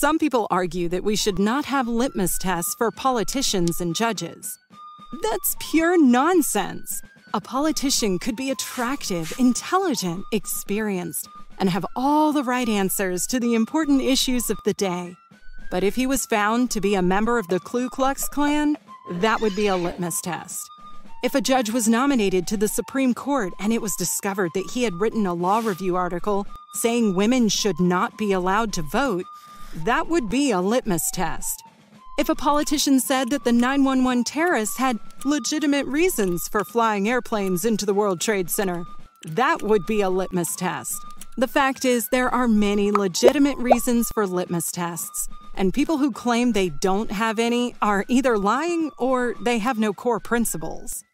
Some people argue that we should not have litmus tests for politicians and judges. That's pure nonsense. A politician could be attractive, intelligent, experienced, and have all the right answers to the important issues of the day. But if he was found to be a member of the Ku Klux Klan, that would be a litmus test. If a judge was nominated to the Supreme Court and it was discovered that he had written a law review article saying women should not be allowed to vote, that would be a litmus test. If a politician said that the 911 terrorists had legitimate reasons for flying airplanes into the World Trade Center, that would be a litmus test. The fact is, there are many legitimate reasons for litmus tests, and people who claim they don't have any are either lying or they have no core principles.